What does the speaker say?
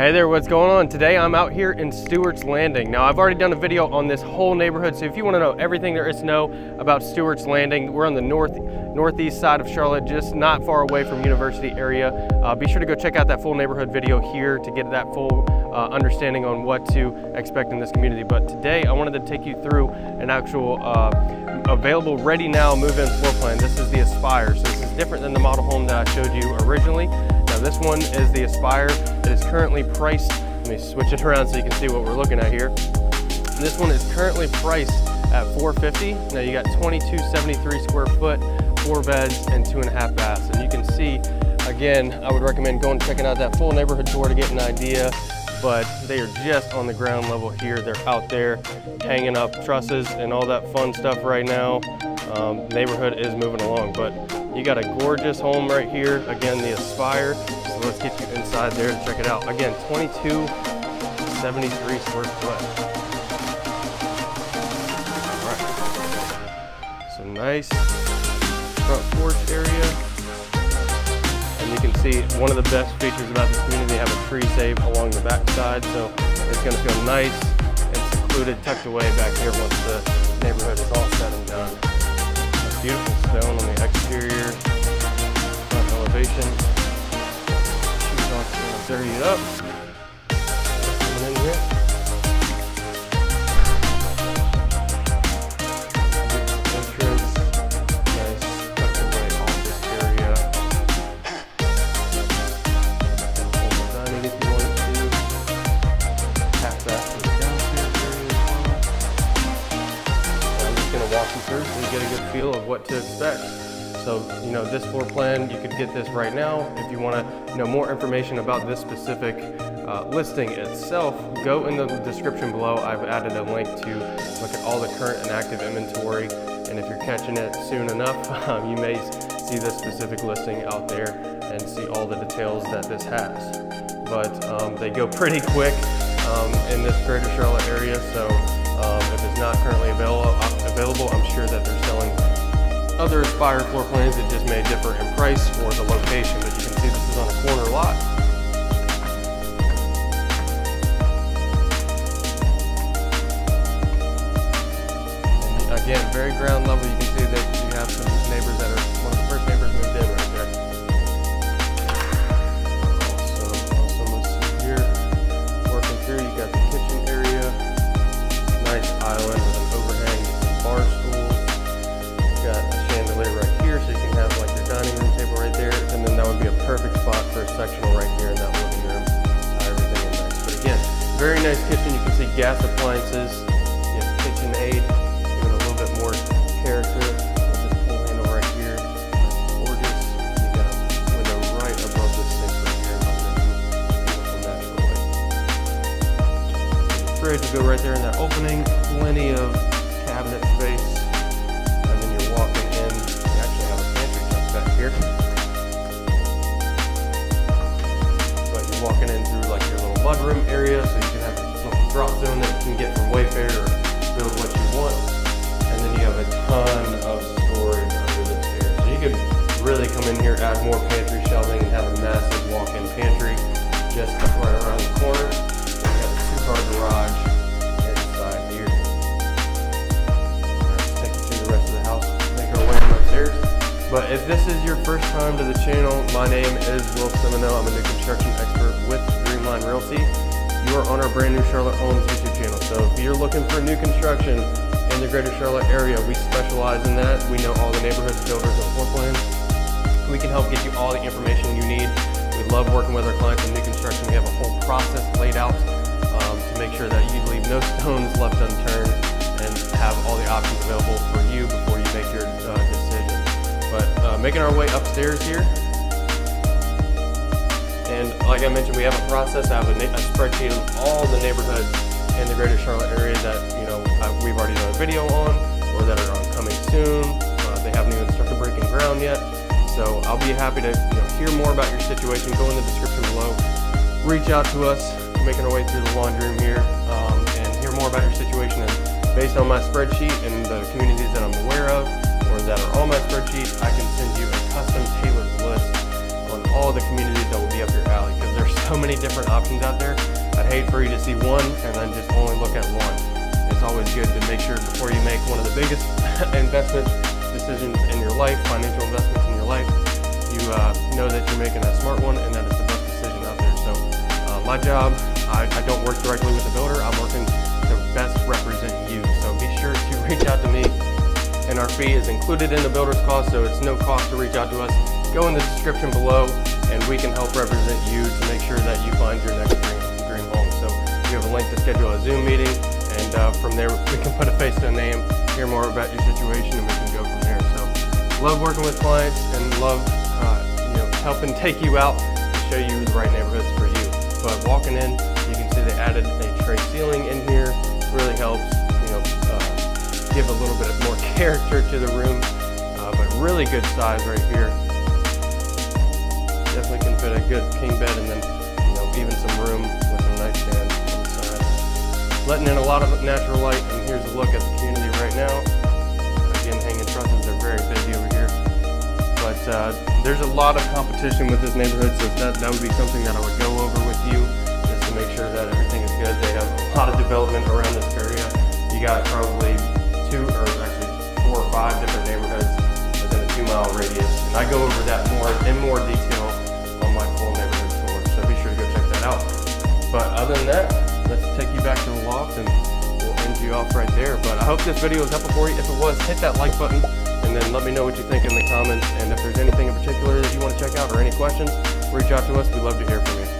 Hey there, what's going on? Today I'm out here in Stewart's Landing. Now I've already done a video on this whole neighborhood, so if you want to know everything there is to know about Stewart's Landing, we're on the north northeast side of Charlotte, just not far away from University area. Uh, be sure to go check out that full neighborhood video here to get that full uh, understanding on what to expect in this community. But today I wanted to take you through an actual uh, available ready now move-in floor plan. This is the Aspire, so this is different than the model home that I showed you originally. Now this one is the Aspire is currently priced, let me switch it around so you can see what we're looking at here. This one is currently priced at 450. Now you got 2273 square foot, four beds and two and a half baths. And you can see, again, I would recommend going checking out that full neighborhood tour to get an idea but they are just on the ground level here. They're out there hanging up trusses and all that fun stuff right now. Um, neighborhood is moving along, but you got a gorgeous home right here. Again, the Aspire. So let's get you inside there to check it out. Again, 2273 square foot. All right. So nice front porch area. And you can see one of the best features about this community, they have a tree save along the back side. So it's gonna feel nice and secluded, tucked away back here once the neighborhood is all said and done. Beautiful stone on the exterior, front elevation. Shoes off, dirty it up. To expect. So, you know, this floor plan, you could get this right now. If you want to know more information about this specific uh, listing itself, go in the description below. I've added a link to look at all the current and active inventory. And if you're catching it soon enough, um, you may see this specific listing out there and see all the details that this has. But um, they go pretty quick um, in this greater Charlotte area. So um, if it's not currently available, available, I'm sure that selling other Aspire floor plans that just may differ in price or the location, but you can see this is on a corner lot. again, very ground level, perfect spot for a sectional right here in that living room. Tie everything in nice. But again, very nice kitchen. You can see gas appliances. You have KitchenAid, giving a little bit more character with this pull handle right here. Gorgeous. You got a window right above right here, beautiful natural light. Go right there in that opening. Plenty of in here, add more pantry shelving, and have a massive walk-in pantry just right around the corner. You have a two-car garage inside here. Take you to the rest of the house, make our way upstairs. But if this is your first time to the channel, my name is Will Simoneaux. I'm a new construction expert with Dreamline Realty. You are on our brand new Charlotte Homes YouTube channel. So if you're looking for new construction in the greater Charlotte area, we specialize in that. We know all the neighborhoods, builders, and floor plans. We can help get you all the information you need. We love working with our clients in new construction. We have a whole process laid out um, to make sure that you leave no stones left unturned and have all the options available for you before you make your uh, decision. But uh, making our way upstairs here, and like I mentioned, we have a process. I have a, a spreadsheet of all the neighborhoods in the greater Charlotte area that you know we've already done a video on, or that are on coming soon. Uh, they haven't even started breaking ground yet. So I'll be happy to you know, hear more about your situation. Go in the description below. Reach out to us, making our way through the laundry room here, um, and hear more about your situation. And based on my spreadsheet and the communities that I'm aware of, or that are on my spreadsheet, I can send you a custom tailored list on all the communities that will be up your alley because there's so many different options out there. I'd hate for you to see one and then just only look at one. It's always good to make sure before you make one of the biggest investment decisions in your life, financial investments life, you uh, know that you're making a smart one and that it's the best decision out there. So uh, my job, I, I don't work directly with the builder. I'm working to best represent you. So be sure to reach out to me and our fee is included in the builder's cost, so it's no cost to reach out to us. Go in the description below and we can help represent you to make sure that you find your next dream, dream home. So we have a link to schedule a Zoom meeting and uh, from there we can put a face to a name, hear more about your situation and we can go from love working with clients and love uh, you know helping take you out to show you the right neighborhoods for you. But walking in, you can see they added a tray ceiling in here, really helps you know uh, give a little bit of more character to the room, uh, but really good size right here definitely can fit a good king bed and then, you know, even some room with some nightstands on the side. Letting in a lot of natural light, and here's a look at the community right now. Uh, there's a lot of competition with this neighborhood, so that, that would be something that I would go over with you, just to make sure that everything is good. They have a lot of development around this area. You got probably two, or actually four or five different neighborhoods within a two mile radius. And I go over that more in more detail on my full neighborhood tour, so be sure to go check that out. But other than that, let's take you back to the loft and we'll end you off right there. But I hope this video was helpful for you. If it was, hit that like button and then let me know what you think in the comments. And if there's anything in particular that you want to check out or any questions, reach out to us. We'd love to hear from you.